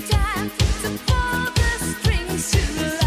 Time to pull the strings to love.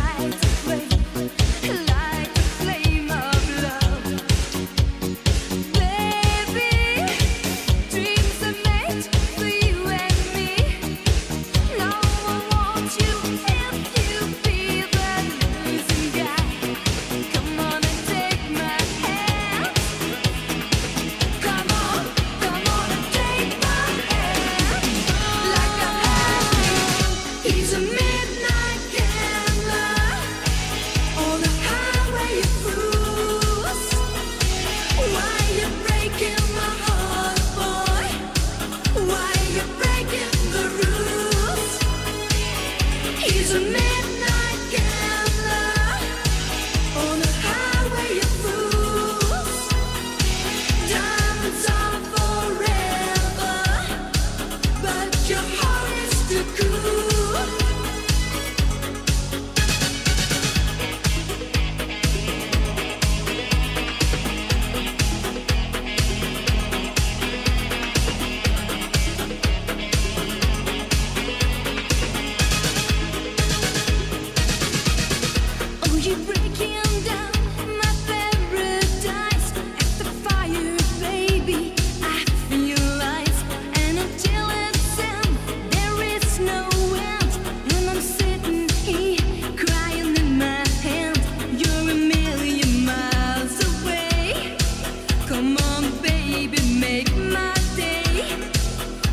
make my day.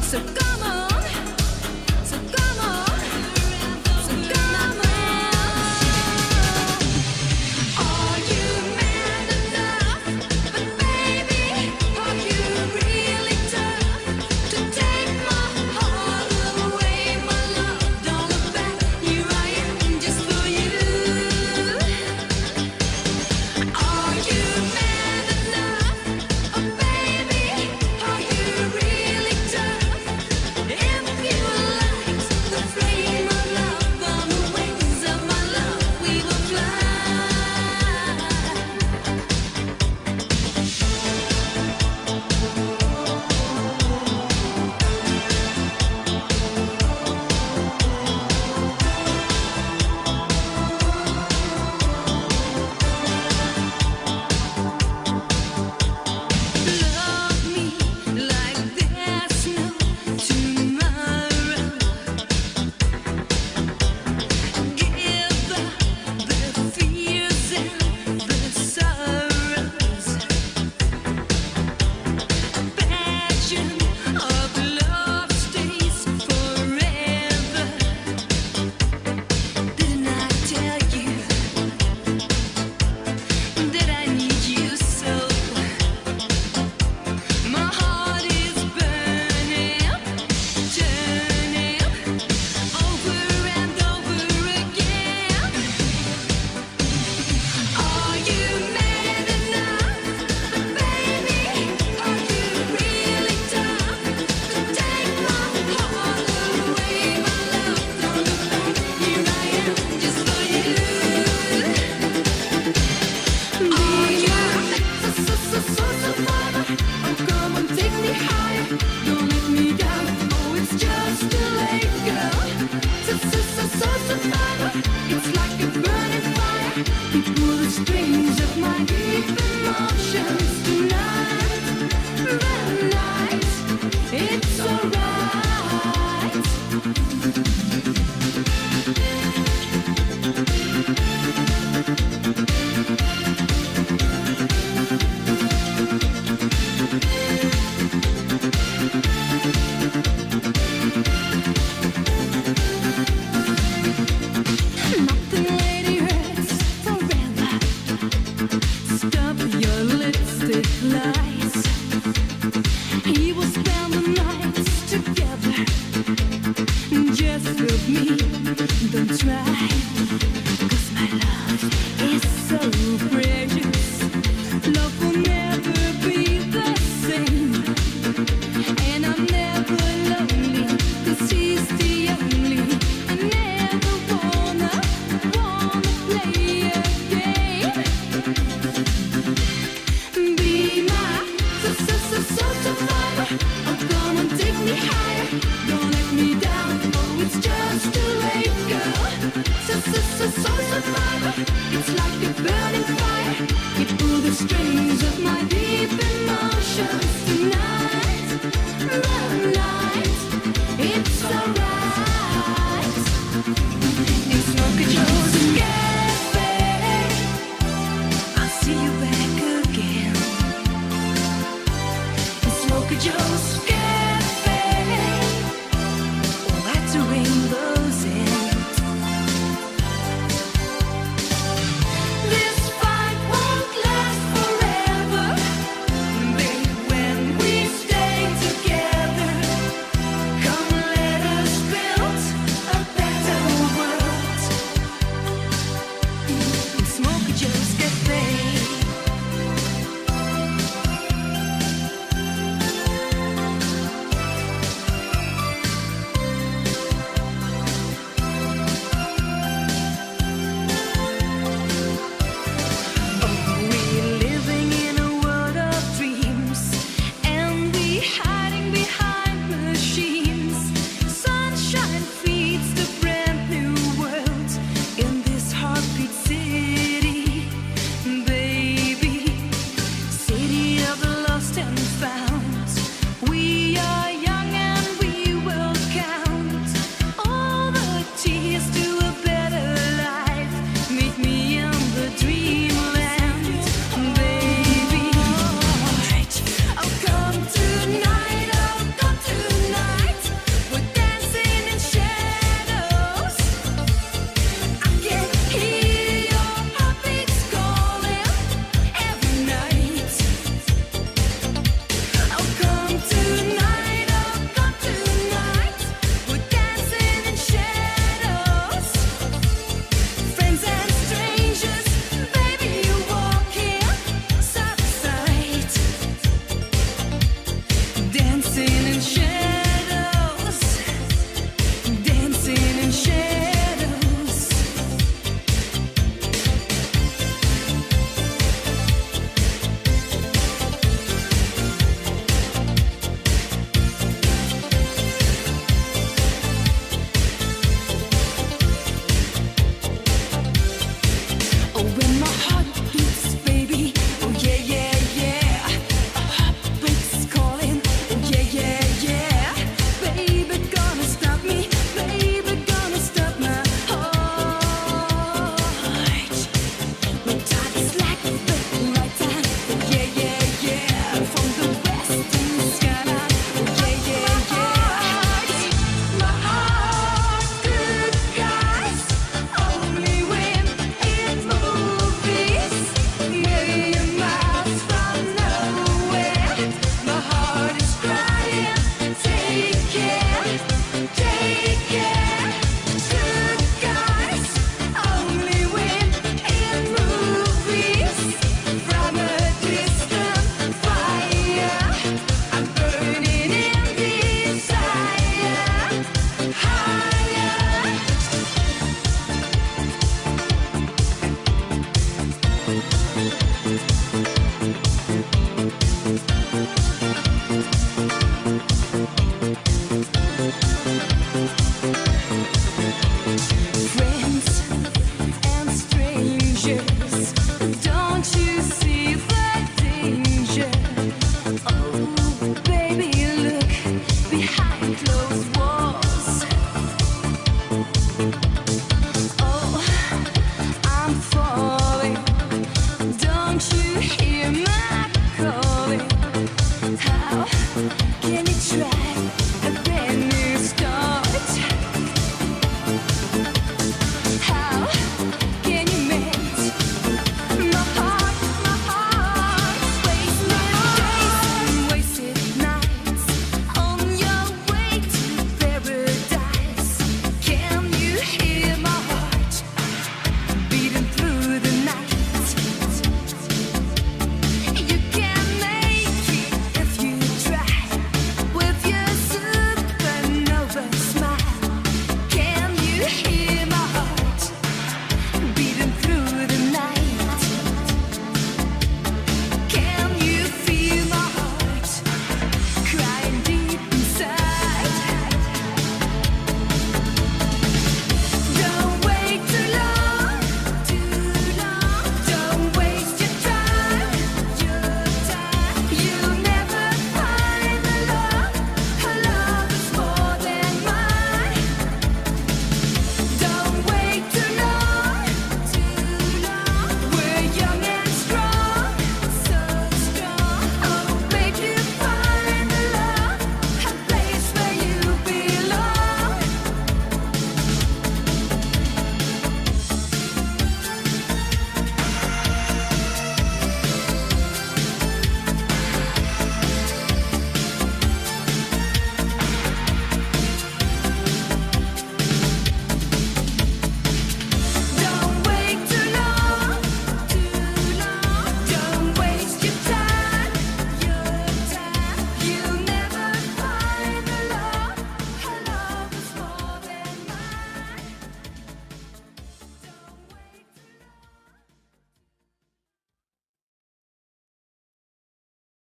So go.